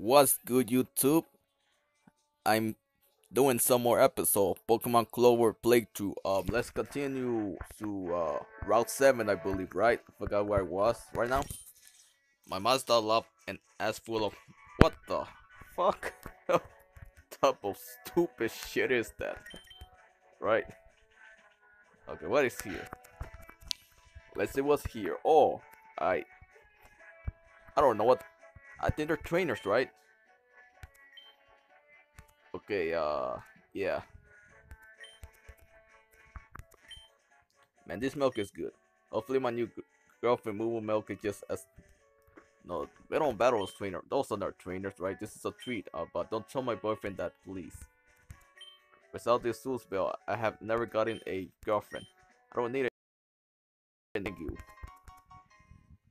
What's good, YouTube? I'm doing some more episode Pokemon Clover playthrough. Um, let's continue to uh Route Seven, I believe. Right? I forgot where I was right now. My Mazda love an ass full of what the fuck? type of stupid shit is that? Right? Okay, what is here? Let's see what's here. Oh, I I don't know what I think they're trainers, right? Okay, uh, yeah. Man, this milk is good. Hopefully my new girlfriend Moo Milk is just as... No, we don't battle as trainer. Those are not trainers, right? This is a treat, uh, but don't tell my boyfriend that, please. Without this soul spell, I have never gotten a girlfriend. I don't need it. Thank you.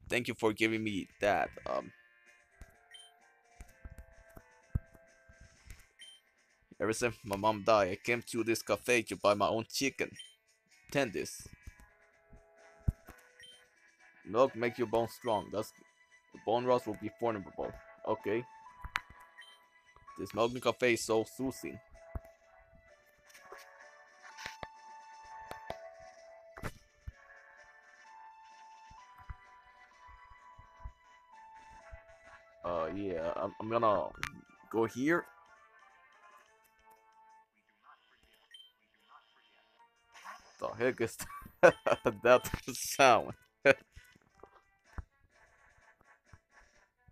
Thank you for giving me that. Um, Ever since my mom died, I came to this cafe to buy my own chicken. Tend this. Milk makes your bones strong. Thus, the bone rust will be formidable. Okay. This milking cafe is so soothing. Uh, yeah, I'm, I'm gonna go here the heck is that sound?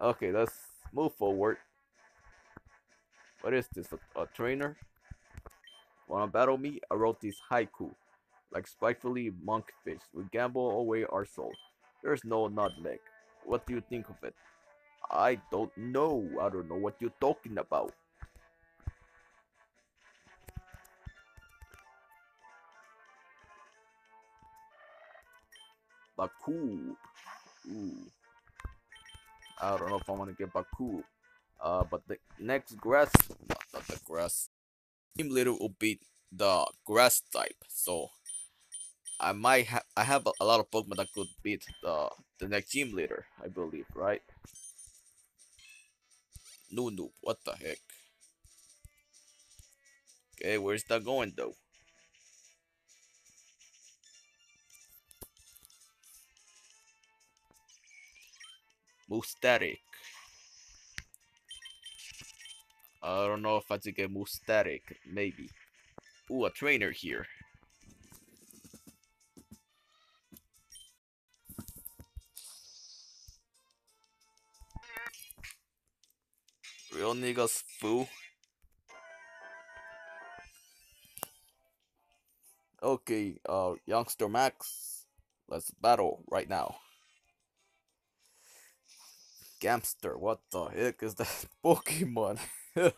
okay, let's move forward. What is this? A, a trainer? Wanna battle me? I wrote this haiku. Like spitefully monkfish, we gamble away our soul. There's no nutmeg. What do you think of it? I don't know. I don't know what you're talking about. Baku. Ooh. I don't know if I want to get Baku. Uh, but the next grass, not, not the grass, team leader will be the grass type. So I might have I have a, a, lot of Pokemon that could beat the the next team leader. I believe, right? Nunu, what the heck? Okay, where's that going though? Mustatic. I don't know if I should get Mustatic. Maybe. Ooh, a trainer here. Real niggas fool. Okay, uh, Youngster Max, let's battle right now. Gamster, what the heck is that Pokemon? it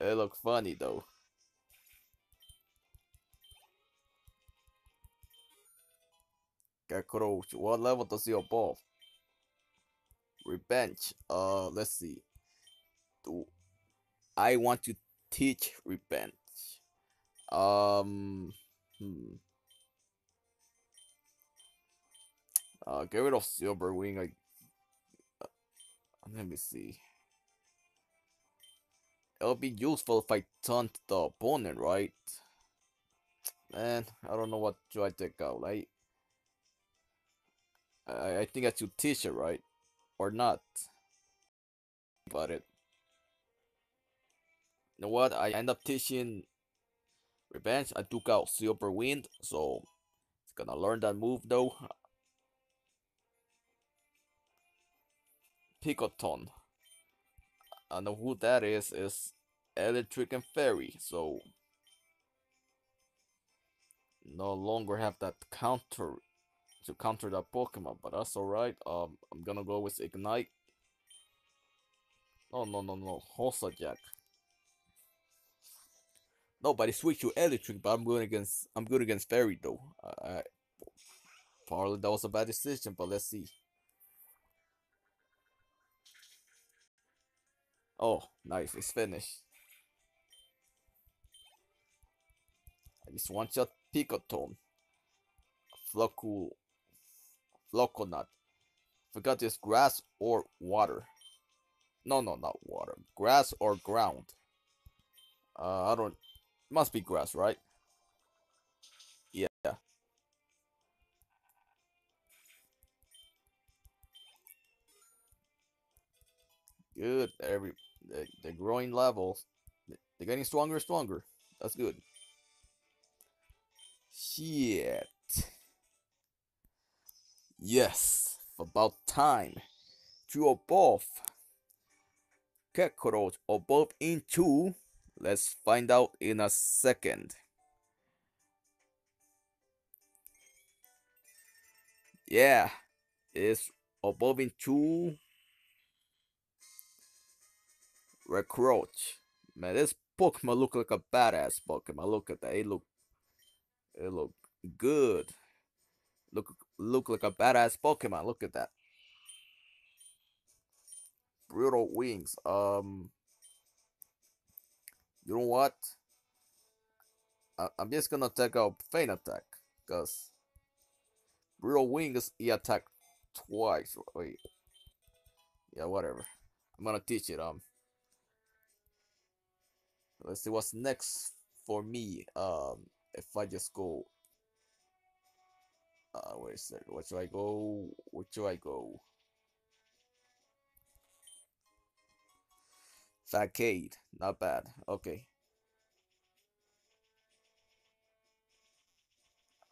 look funny though. Cockroach, what level does he above? Revenge, uh, let's see. Do I want to teach revenge? Um, hmm. Uh, get rid of Silver Wing. Like, uh, let me see. It'll be useful if I taunt the opponent, right? Man, I don't know what should I take out. I, I, I think I should teach it, right? Or not. But it. You know what? I end up teaching Revenge. I took out Silver Wind, so it's gonna learn that move though. Picoton. I know who that is, is Electric and Fairy, so no longer have that counter to counter that Pokemon, but that's alright. Um, I'm gonna go with Ignite. No, no, no, no, Hosa Jack. Nobody switch to Electric, but I'm good against I'm good against Fairy though. I, probably that was a bad decision, but let's see. Oh, nice. It's finished. I just your Picotone. Floco. Floconut. Forgot this grass or water. No, no, not water. Grass or ground. Uh, I don't. Must be grass, right? Yeah. Good. Every they, they're growing levels. They're getting stronger and stronger. That's good. Shit. Yes, about time to evolve. Kakarot evolve into. Let's find out in a second. Yeah, it's evolving to Recroach. Man, this Pokemon look like a badass Pokemon. Look at that. It look it look good. Look look like a badass Pokemon. Look at that. Brutal wings. Um You know what? I, I'm just gonna take out Feint Attack. Cause Brutal wings he attack twice. Wait. Yeah, whatever. I'm gonna teach it. Um let's see what's next for me. Um if I just go uh wait a second, where should I go? Where should I go? Facade, not bad. Okay.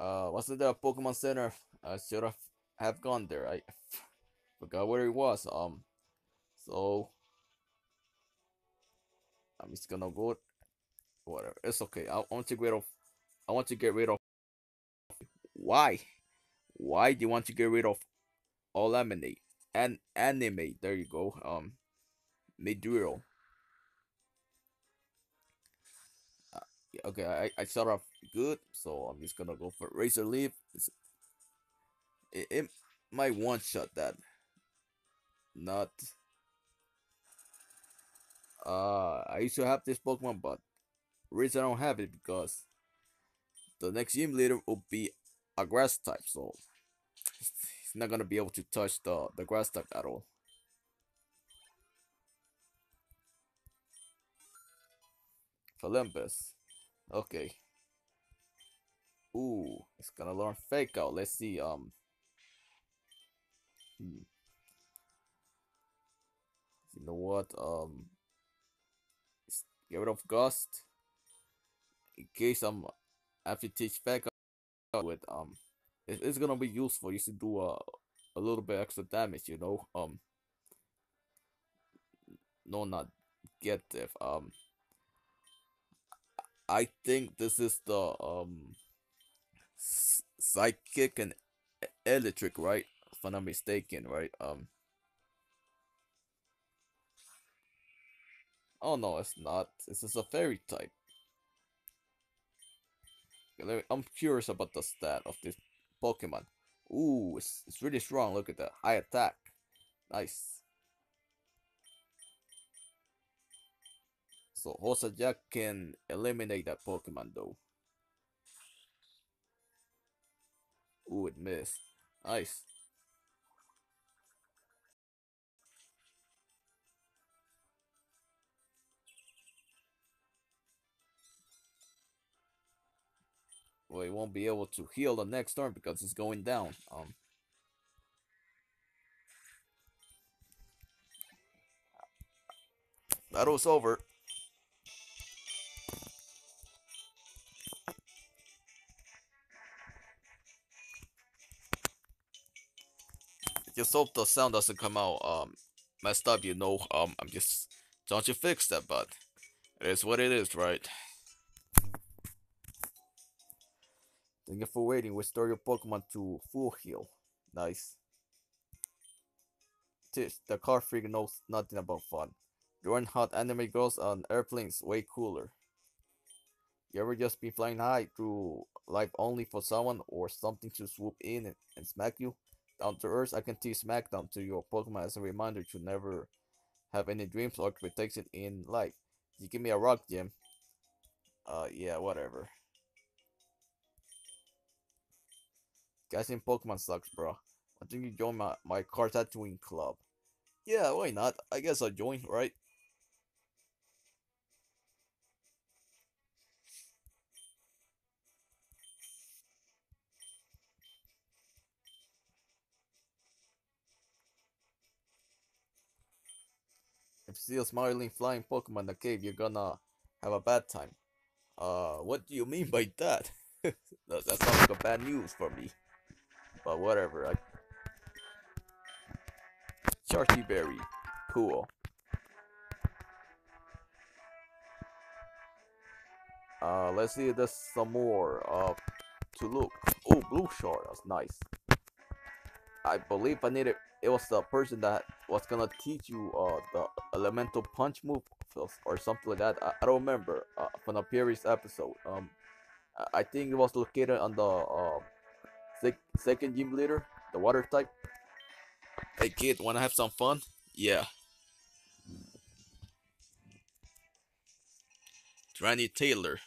Uh wasn't there a Pokemon Center? I should have have gone there. I forgot where it was. Um so I'm just gonna go whatever. It's okay. I want to get rid of I want to get rid of why? Why do you want to get rid of all laminate and animate? There you go. Um, Midrill. Uh, okay, I I start off good, so I'm just gonna go for Razor Leaf. It's, it, it might one shot that. Not. Uh, I used to have this Pokemon, but reason I don't have it because the next gym leader will be a grass type, so he's not gonna be able to touch the the grass type at all. Columbus. Okay. Ooh, it's gonna learn fake out. Let's see. Um. Hmm. You know what? Um. Get rid of Gust. In case I'm after teach fake out with um, it, it's gonna be useful. You should do a a little bit extra damage. You know. Um. No, not get if um. I think this is the um psychic and electric, right? If I'm not mistaken, right? Um. Oh no, it's not. This is a fairy type. I'm curious about the stat of this Pokemon. Ooh, it's, it's really strong. Look at that. High attack. Nice. So Hosaja can eliminate that Pokemon though. Ooh, it missed. Nice. Well, it won't be able to heal the next turn because it's going down. Um. Battle's over. just hope the sound doesn't come out um messed up, you know. Um I'm just don't you fix that, but it is what it is, right? Thank you for waiting. Restore your Pokemon to full heal. Nice. Tish, the car freak knows nothing about fun. Drawing hot anime girls on airplanes way cooler. You ever just been flying high through life only for someone or something to swoop in and, and smack you? Down to earth, I can teach Smackdown to your Pokemon as a reminder to never have any dreams or expectations in life. You give me a rock gem. Uh, yeah, whatever. Guys in Pokemon sucks, bro. I think you join my, my car tattooing club. Yeah, why not? I guess I'll join, right? If you see a smiling flying Pokemon in the cave, you're gonna have a bad time. Uh, what do you mean by that? that, sounds like a bad news for me. But whatever. I... Charti Berry. Cool. Uh, let's see there's some more uh, to look. Oh, blue shard. That's nice. I believe I needed. It was the person that was gonna teach you uh the elemental punch move or something like that. I, I don't remember uh, from the previous episode. Um, I think it was located on the uh, sec second gym leader, the water type. Hey kid, wanna have some fun? Yeah. Granny Taylor.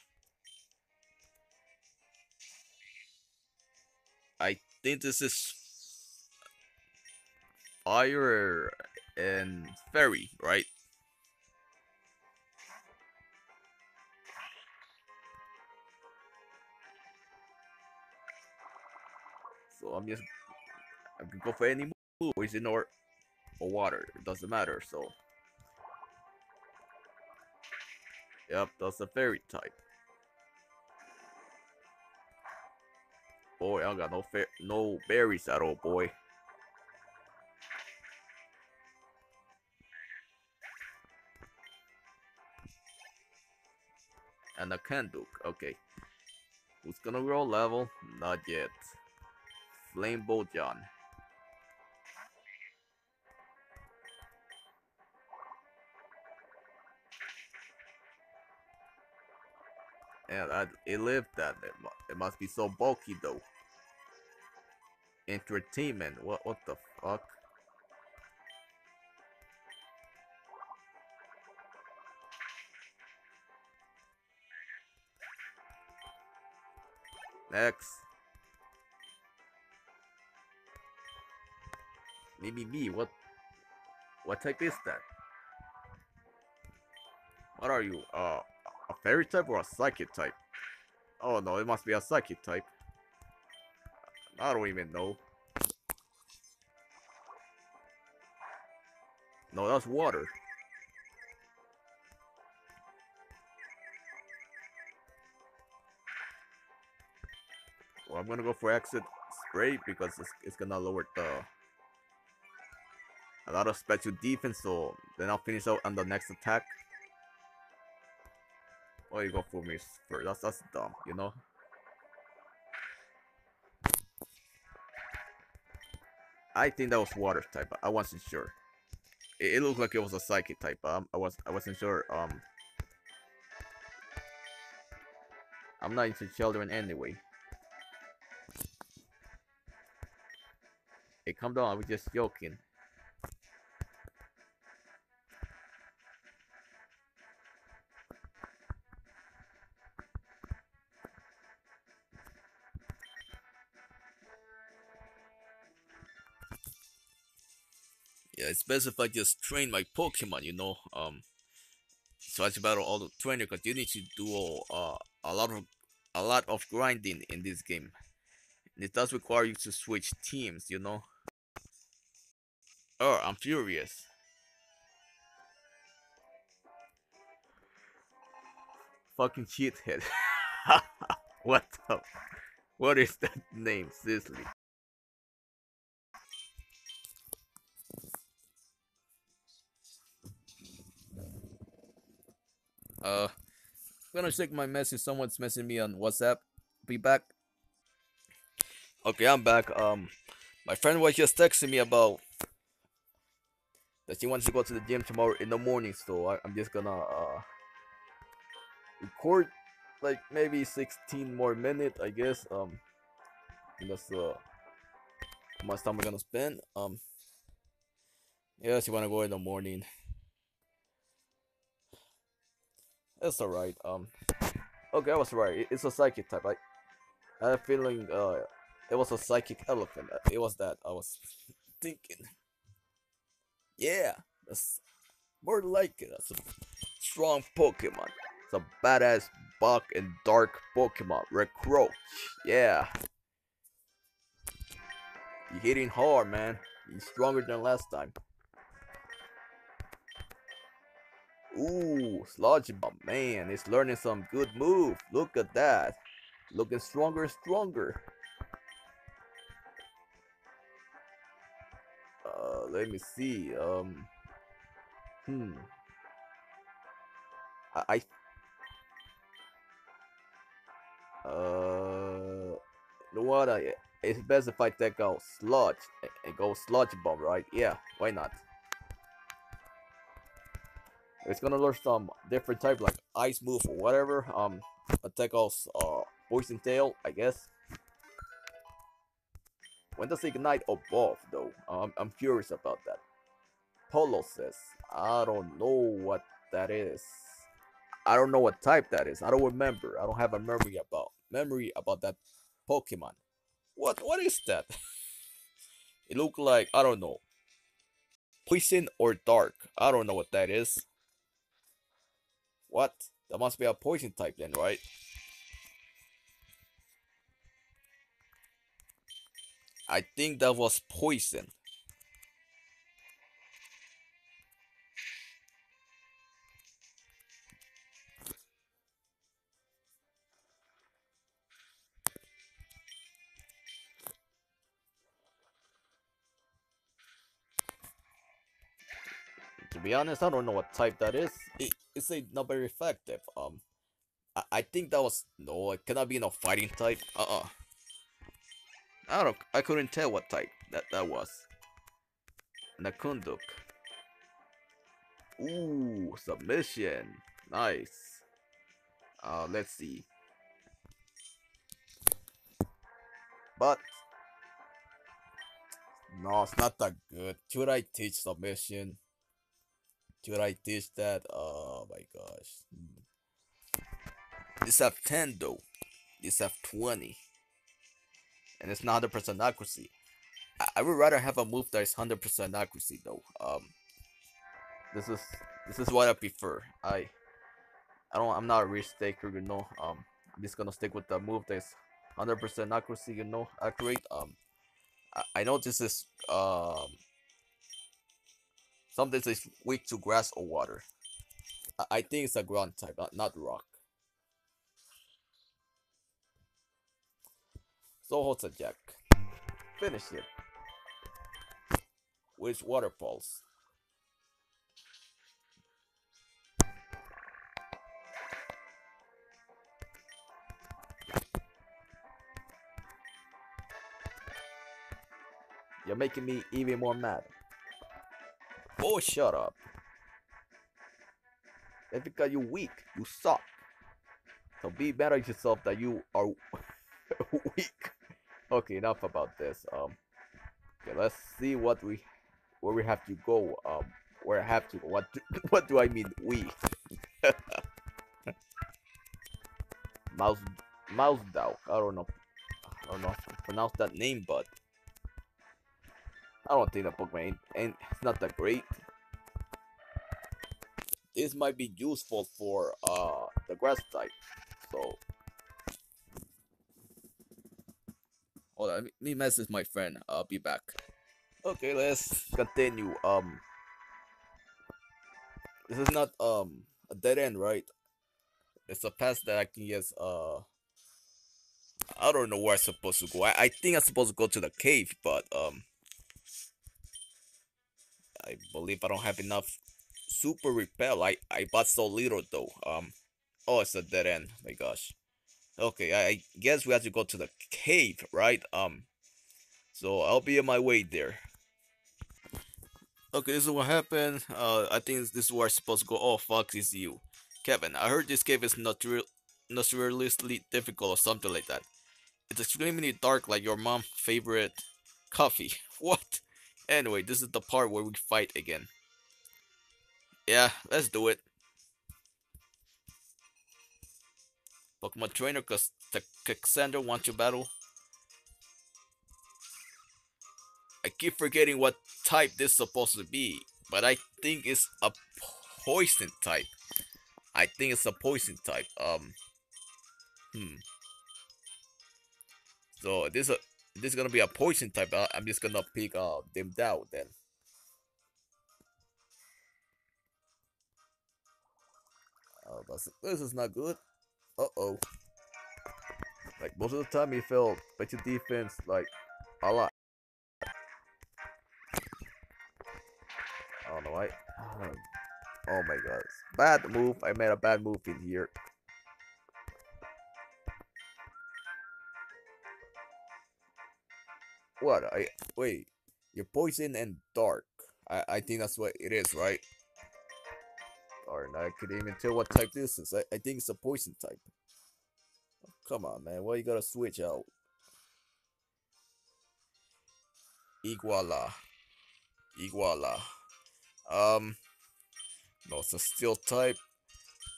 I think this is fire and fairy, right? So I'm just I can go for any move, poison or or water. It doesn't matter. So yep, that's a fairy type. Boy, I got no fair, no berries at all, boy. And a Kanduk, okay. Who's gonna grow level? Not yet. Flame John. Yeah, that, it lived that. It, it must be so bulky though. Entertainment. What? What the fuck? Next. Maybe B. What? What type is that? What are you? Uh, a fairy type or a psychic type? Oh no, it must be a psychic type. I don't even know. No, that's water. Well, I'm gonna go for acid spray because it's, it's gonna lower the a lot of special defense, so then I'll finish out on the next attack. Oh, you go for me first? That's that's dumb, you know. I think that was water type. But I wasn't sure. It, it looked like it was a psychic type. Um, I was I wasn't sure. Um, I'm not into children anyway. Hey, come down. I was just joking. Best if I just train my Pokemon, you know. Um, so it's about all the training because you need to do uh, a lot of a lot of grinding in this game. And it does require you to switch teams, you know. Oh, I'm furious. Fucking cheathead. what the? What is that name, seriously? Uh, I'm gonna check my message. Someone's messaging me on WhatsApp. Be back. Okay, I'm back. Um, my friend was just texting me about that she wants to go to the gym tomorrow in the morning. So I, am just gonna uh record like maybe 16 more minutes, I guess. Um, that's uh how much time we're gonna spend. Um, yeah, she wanna go in the morning. It's alright. Um, okay, I was right. It's a psychic type. I, I have a feeling uh, it was a psychic elephant. It was that I was thinking. Yeah, that's more like it. That's a strong Pokemon. It's a badass buck and dark Pokemon. Recroach. Yeah. You're hitting hard, man. He's stronger than last time. Ooh, Sludge Bomb. Man, he's learning some good move. Look at that. Looking stronger and stronger. Uh, let me see. Um, hmm. I, I uh, you know what? I, it's best if I take out sludge and go sludge bomb, right? Yeah, why not? It's gonna learn some different type like ice move or whatever. Um, attack out uh poison tail, I guess. When does it ignite above though? Um, I'm curious about that. Polo says, I don't know what that is. I don't know what type that is. I don't remember. I don't have a memory about memory about that Pokemon. What what is that? it look like I don't know. Poison or dark. I don't know what that is. What? That must be a poison type then, right? I think that was poison. To be honest, I don't know what type that is. It, it's a not very effective. Um, I, I think that was no. It cannot be no fighting type. Uh uh. I don't. I couldn't tell what type that that was. Nakunduk. Ooh, submission. Nice. Uh, let's see. But no, it's not that good. Should I teach submission? Should I teach that? Oh my gosh. This have 10 though. This have 20. And it's not 100% accuracy. I, I would rather have a move that is 100% accuracy though. Um, this is this is what I prefer. I I don't I'm not a risk taker, you know. Um, I'm just gonna stick with the move that's 100% accuracy, you know, accurate. Um, I, I know this is um something is weak to grass or water. I, I think it's a ground type, not, not rock. So holds a jack. Finish it. With waterfalls. You're making me even more mad. Oh, shut up. That's because you're weak. You suck. So be better at yourself that you are weak. Okay, enough about this. Um, okay, let's see what we, where we have to go. Um, where I have to. What do, what do I mean we? mouse, mouse dog. I don't know. I don't know how to pronounce that name, but I don't think the Pokemon ain't, ain't it's not that great. This might be useful for uh the grass type. So hold on, let me, message my friend. I'll be back. Okay, let's continue. Um, this is not um a dead end, right? It's a path that I can just uh. I don't know where I'm supposed to go. I, I think I'm supposed to go to the cave, but um. I believe I don't have enough super repel. I I bought so little though. Um, oh, it's a dead end. My gosh. Okay, I, guess we have to go to the cave, right? Um, so I'll be on my way there. Okay, this is what happened. Uh, I think this is where I'm supposed to go. Oh, fuck, it's you, Kevin. I heard this cave is not real, naturalistically difficult or something like that. It's extremely dark, like your mom's favorite coffee. What? Anyway, this is the part where we fight again. Yeah, let's do it. Pokemon Trainer, cause Cassandra wants to battle. I keep forgetting what type this is supposed to be, but I think it's a poison type. I think it's a poison type. Um, hmm. So this a this is gonna be a poison type. I, I'm just gonna pick uh them down then. Oh, but this is not good. Uh oh. Like most of the time, he felt better defense like a lot. I don't know. I. Oh my god. Bad move. I made a bad move in here. What? I wait. You're poison and dark. I I think that's what it is, right? Or I could even tell what type this is. I, I think it's a poison type. Oh, come on, man. Why you gotta switch out? Iguala. Iguala. Um, no, it's a steel type.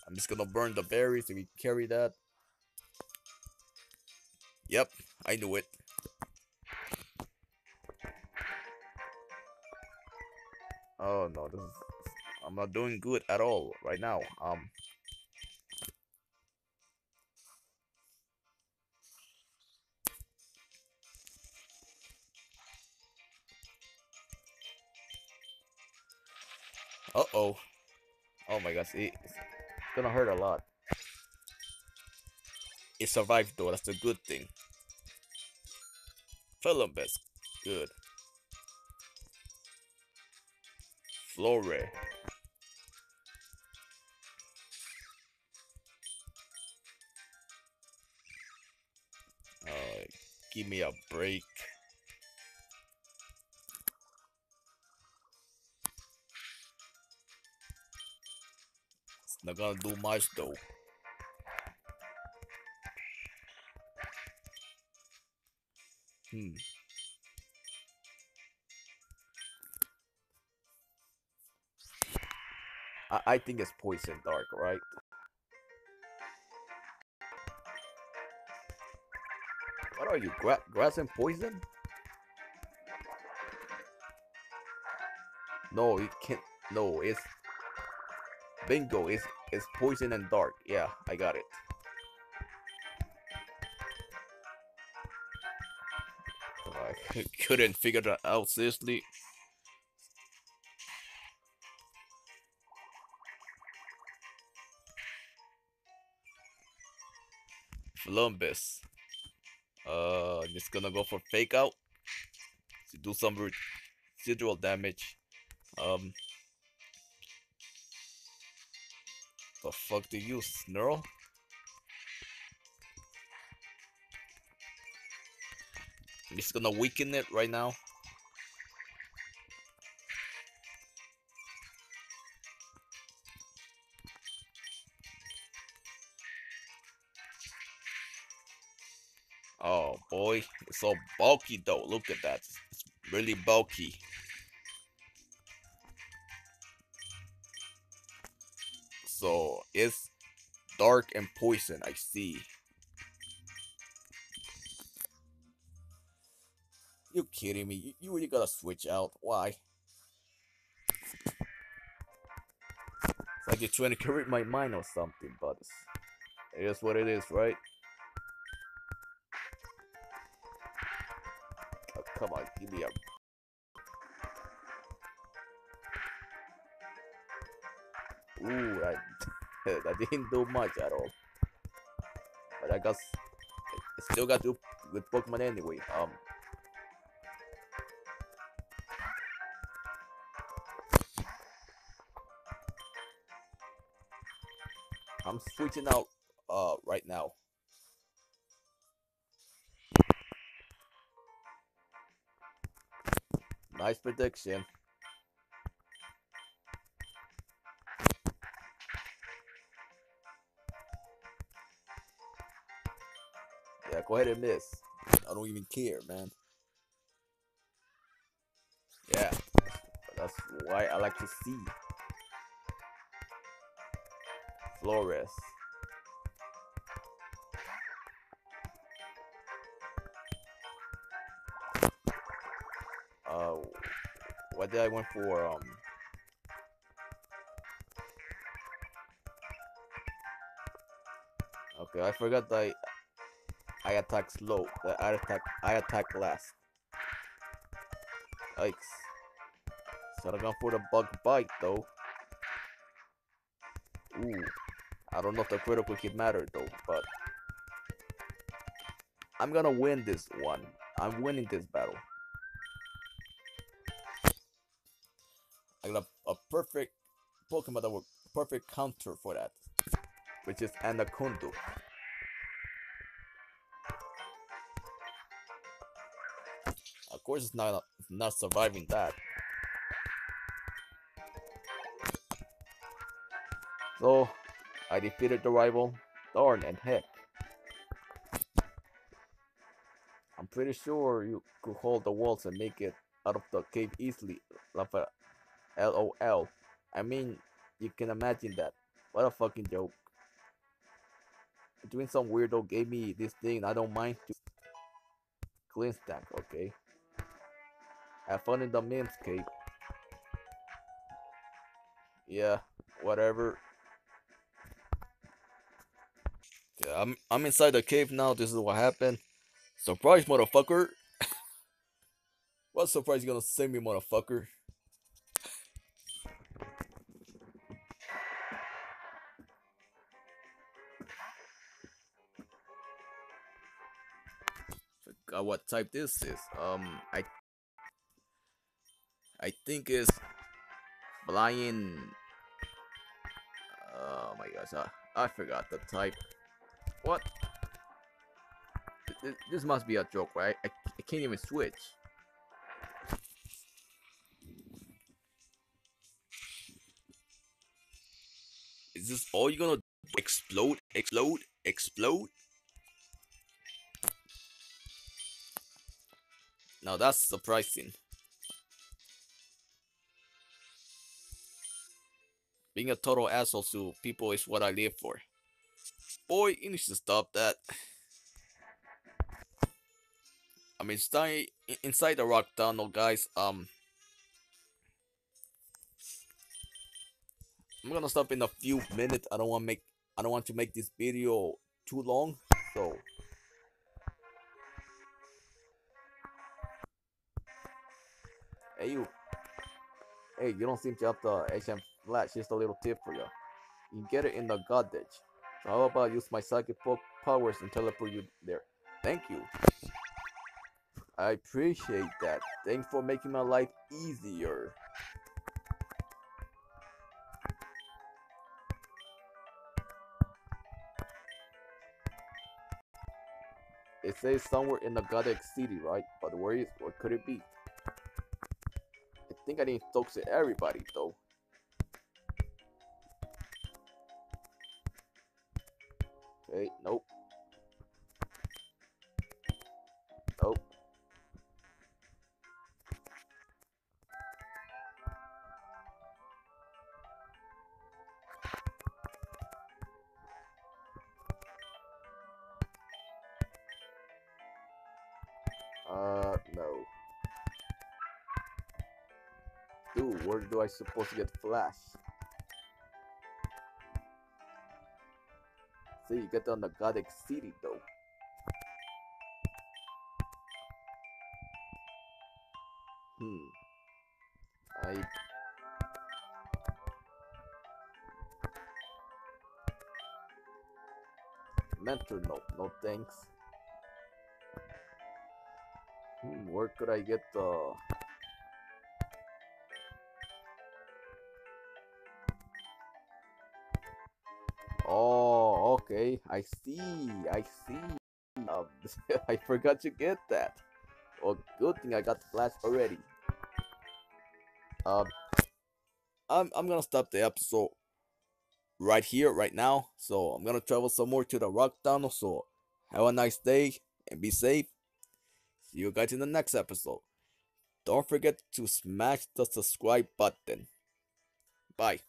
I'm just gonna burn the berries so we carry that. Yep, I knew it. Oh no, this is I'm not doing good at all right now. Um Uh-oh. Oh my gosh, it's gonna hurt a lot. It survived though, that's a good thing. Philombus, good. Flore. Uh, give me a break. It's not gonna do much though. Hmm. I, I think it's poison dark, right? What are you, gra grass and poison? No, it can't. No, it's bingo. It's it's poison and dark. Yeah, I got it. Oh, I couldn't figure that out seriously. Columbus. Uh, just gonna go for fake out to do some residual damage. Um, the fuck do you snarl? I'm just gonna weaken it right now. Boy, it's so bulky though. Look at that. It's really bulky. So it's dark and poison, I see. You kidding me? You, really gotta switch out. Why? It's like you're trying to correct my mind or something, but it is what it is, right? Come on, give me a. Ooh, that, didn't do much at all. But I guess I still got to with Pokemon anyway. Um. I'm switching out uh right now. Nice prediction. Yeah, go ahead and miss. I don't even care, man. Yeah, that's why I like to see. Flores. I went for um Okay, I forgot that I, I attack slow. That I attack I attack last. Yikes. So I'm going for the bug bite though. Ooh. I don't know if the critical hit mattered though, but I'm gonna win this one. I'm winning this battle. I got a, a perfect Pokemon that will perfect counter for that, which is Anakundu. Of course, it's not not surviving that. So, I defeated the rival. Darn and heck. I'm pretty sure you could hold the walls and make it out of the cave easily. LOL. I mean, you can imagine that. What a fucking joke. Doing some weirdo gave me this thing. I don't mind to clean stack, okay? Have fun in the memes cave. Yeah, whatever. Yeah, I'm I'm inside the cave now. This is what happened. Surprise, motherfucker! what surprise you gonna send me, motherfucker? What type this is. Um, I I think it's flying. Oh my gosh, I, I forgot the type. What? This, this must be a joke, right? I, I can't even switch. Is this all you're gonna explode, explode, explode? Now that's surprising. Being a total asshole to people is what I live for. Boy, you need to stop that. I mean, stay inside the rock tunnel, guys. Um, I'm gonna stop in a few minutes. I don't want make. I don't want to make this video too long. So. Hey you. Hey, you don't seem to have the HM flash. Just a little tip for you. You can get it in the god ditch. So how about I use my psychic powers and teleport you there? Thank you. I appreciate that. Thanks for making my life easier. It says somewhere in the Gadech City, right? But where is where could it be? Think I didn't talk to everybody though. Okay. Nope. I supposed to get flash? See, you get on the Gadech City though. Hmm. I mentor note, no thanks. Hmm, where could I get the okay. I see. I see. Um, I forgot to get that. Well, good thing I got the flash already. Um, I'm I'm gonna stop the episode right here, right now. So I'm gonna travel some more to the rock tunnel. So have a nice day and be safe. See you guys in the next episode. Don't forget to smash the subscribe button. Bye.